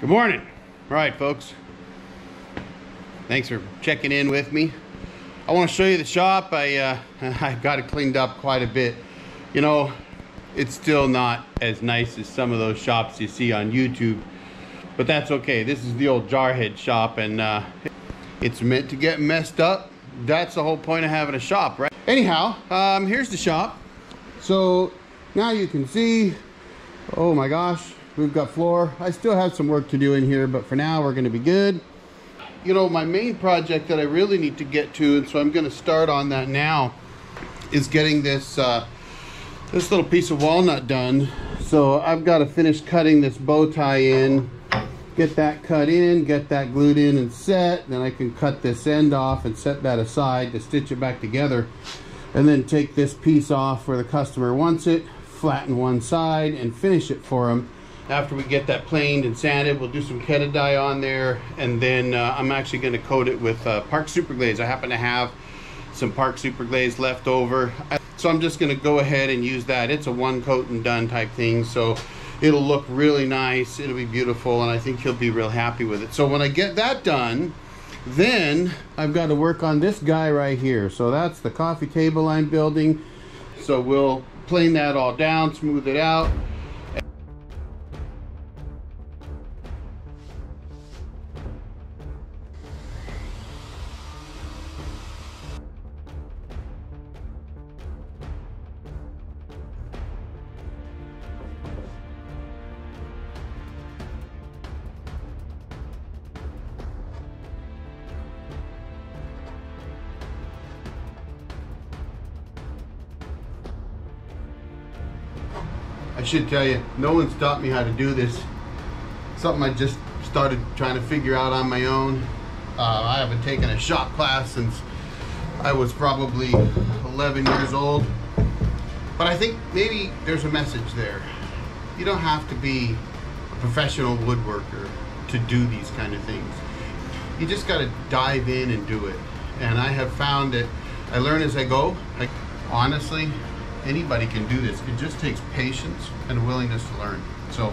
Good morning. All right, folks. Thanks for checking in with me. I want to show you the shop. I uh, I got it cleaned up quite a bit. You know, it's still not as nice as some of those shops you see on YouTube, but that's okay. This is the old Jarhead shop, and uh, it's meant to get messed up. That's the whole point of having a shop, right? Anyhow, um, here's the shop. So now you can see. Oh my gosh, we've got floor. I still have some work to do in here, but for now we're going to be good you know, my main project that I really need to get to, and so I'm going to start on that now, is getting this uh, this little piece of walnut done. So I've got to finish cutting this bow tie in, get that cut in, get that glued in and set. Then I can cut this end off and set that aside to stitch it back together. And then take this piece off where the customer wants it, flatten one side, and finish it for them after we get that planed and sanded we'll do some Keda Dye on there and then uh, I'm actually going to coat it with uh, Park Super Glaze I happen to have some Park Super Glaze left over. So I'm just going to go ahead and use that. It's a one coat and done type thing so it'll look really nice. It'll be beautiful and I think he'll be real happy with it. So when I get that done then I've got to work on this guy right here. So that's the coffee table I'm building. So we'll plane that all down smooth it out I should tell you, no one's taught me how to do this. Something I just started trying to figure out on my own. Uh, I haven't taken a shop class since I was probably 11 years old. But I think maybe there's a message there. You don't have to be a professional woodworker to do these kind of things. You just got to dive in and do it. And I have found that I learn as I go. I, honestly, anybody can do this. It just takes patience and willingness to learn. So,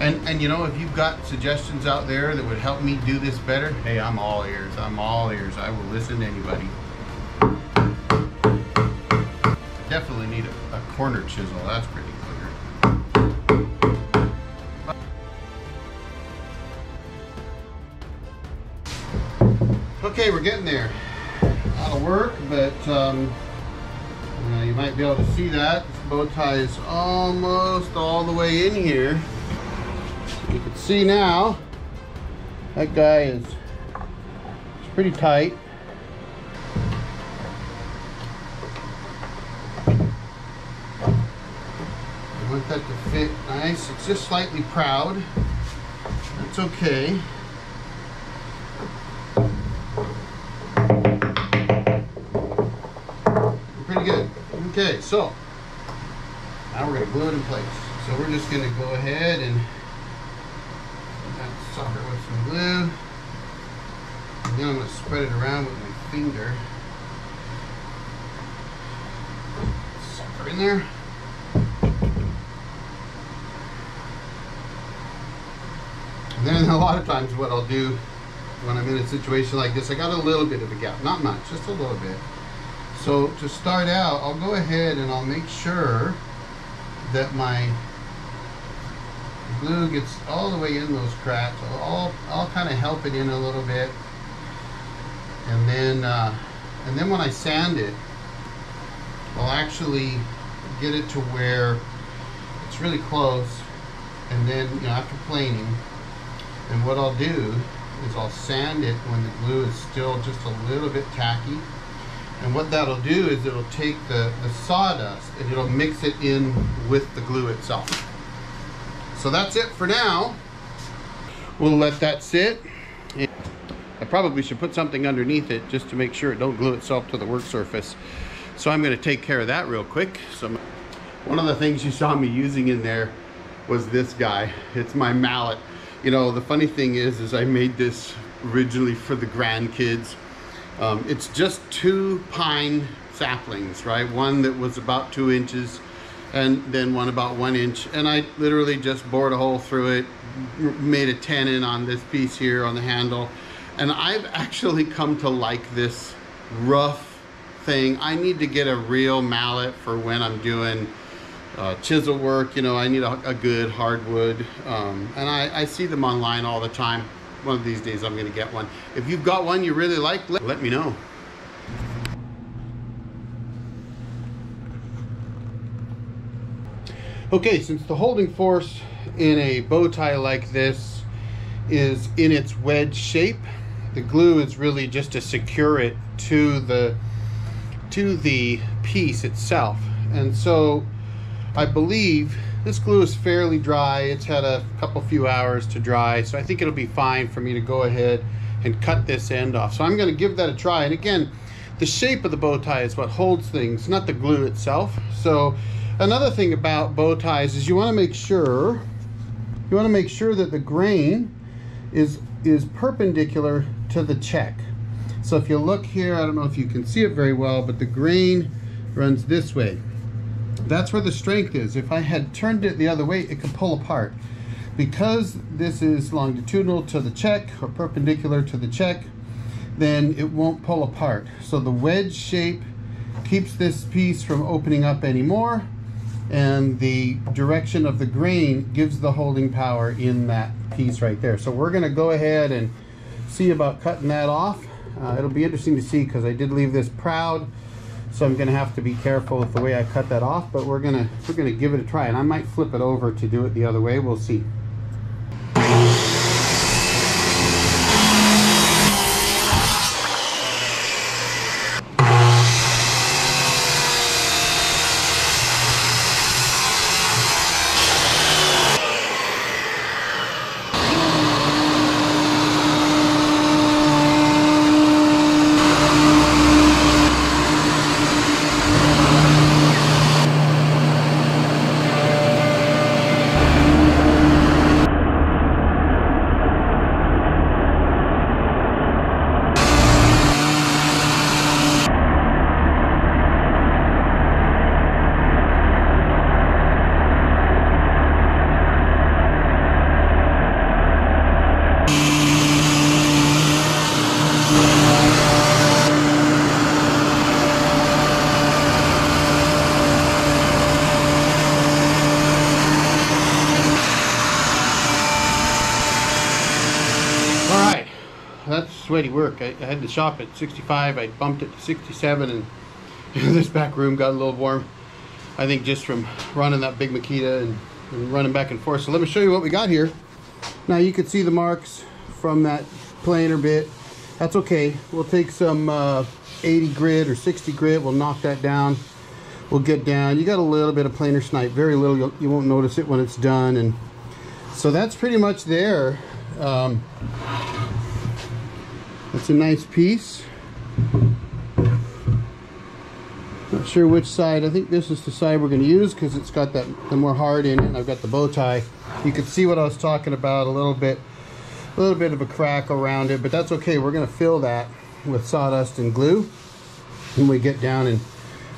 and and you know, if you've got suggestions out there that would help me do this better, hey, I'm all ears. I'm all ears. I will listen to anybody. Definitely need a, a corner chisel. That's pretty clear. Okay, we're getting there. A lot of work, but um, you might be able to see that. This bow tie is almost all the way in here. You can see now, that guy is pretty tight. I want that to fit nice. It's just slightly proud. That's okay. Okay, so now we're gonna glue it in place. So we're just gonna go ahead and sucker with some glue. And then I'm gonna spread it around with my finger. Sucker in there. And then a lot of times what I'll do when I'm in a situation like this, I got a little bit of a gap, not much, just a little bit. So to start out, I'll go ahead and I'll make sure that my glue gets all the way in those cracks. I'll, I'll kind of help it in a little bit. And then, uh, and then when I sand it, I'll actually get it to where it's really close. And then, you know, after planing, and what I'll do is I'll sand it when the glue is still just a little bit tacky. And what that'll do is it'll take the, the sawdust and it'll mix it in with the glue itself. So that's it for now. We'll let that sit. I probably should put something underneath it just to make sure it don't glue itself to the work surface. So I'm gonna take care of that real quick. So one of the things you saw me using in there was this guy. It's my mallet. You know, the funny thing is, is I made this originally for the grandkids um, it's just two pine saplings, right? One that was about two inches and then one about one inch. And I literally just bored a hole through it, made a tenon on this piece here on the handle. And I've actually come to like this rough thing. I need to get a real mallet for when I'm doing uh, chisel work. You know, I need a, a good hardwood. Um, and I, I see them online all the time. One of these days I'm gonna get one. If you've got one you really like, let, let me know. Okay, since the holding force in a bow tie like this is in its wedge shape, the glue is really just to secure it to the to the piece itself. And so I believe this glue is fairly dry. It's had a couple few hours to dry, so I think it'll be fine for me to go ahead and cut this end off. So I'm gonna give that a try. And again, the shape of the bow tie is what holds things, not the glue itself. So another thing about bow ties is you wanna make sure, you wanna make sure that the grain is, is perpendicular to the check. So if you look here, I don't know if you can see it very well, but the grain runs this way. That's where the strength is. If I had turned it the other way, it could pull apart. Because this is longitudinal to the check or perpendicular to the check, then it won't pull apart. So the wedge shape keeps this piece from opening up anymore and the direction of the grain gives the holding power in that piece right there. So we're gonna go ahead and see about cutting that off. Uh, it'll be interesting to see because I did leave this proud so I'm gonna have to be careful with the way I cut that off, but we're gonna we're gonna give it a try. And I might flip it over to do it the other way. We'll see. That's sweaty work. I, I, had the shop at 65. I bumped it to 67 and this back room got a little warm. I think just from running that big Makita and, and, running back and forth. So let me show you what we got here. Now you can see the marks from that planer bit. That's okay. We'll take some uh, 80 grit or 60 grit. We'll knock that down. We'll get down. You got a little bit of planer snipe. Very little. You'll, you will not notice it when it's done. And so that's pretty much there. Um, that's a nice piece. Not sure which side. I think this is the side we're going to use because it's got that the more hard in it. And I've got the bow tie. You can see what I was talking about a little bit. A little bit of a crack around it, but that's okay. We're going to fill that with sawdust and glue when we get down and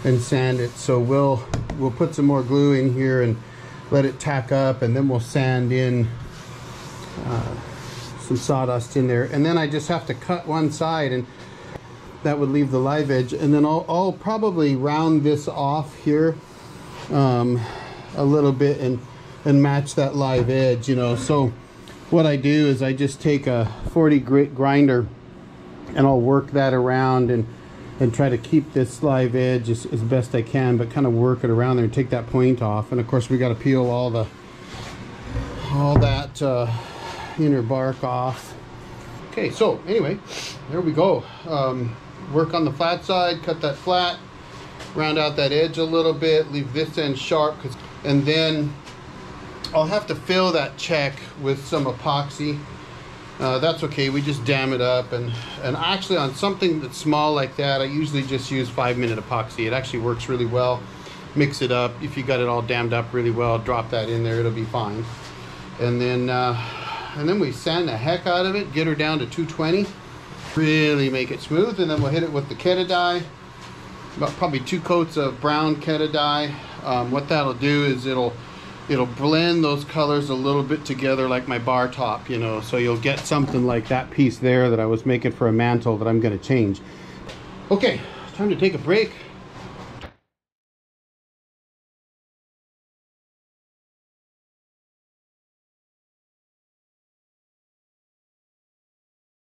and sand it. So we'll we'll put some more glue in here and let it tack up, and then we'll sand in. Uh, some sawdust in there. And then I just have to cut one side and that would leave the live edge. And then I'll, I'll probably round this off here um, a little bit and and match that live edge you know. So what I do is I just take a 40 grit grinder and I'll work that around and and try to keep this live edge as, as best I can but kind of work it around there and take that point off. And of course we got to peel all the all that uh, inner bark off. Okay, so anyway, there we go. Um, work on the flat side, cut that flat, round out that edge a little bit, leave this end sharp, and then I'll have to fill that check with some epoxy. Uh, that's okay, we just dam it up. And, and actually on something that's small like that, I usually just use five minute epoxy. It actually works really well. Mix it up. If you got it all dammed up really well, drop that in there, it'll be fine. And then uh, and then we sand the heck out of it, get her down to 220, really make it smooth, and then we'll hit it with the Keda Dye, about probably two coats of brown Keda Dye. um, what that'll do is it'll it'll blend those colors a little bit together like my bar top, you know. So you'll get something like that piece there that I was making for a mantle that I'm gonna change. Okay, time to take a break.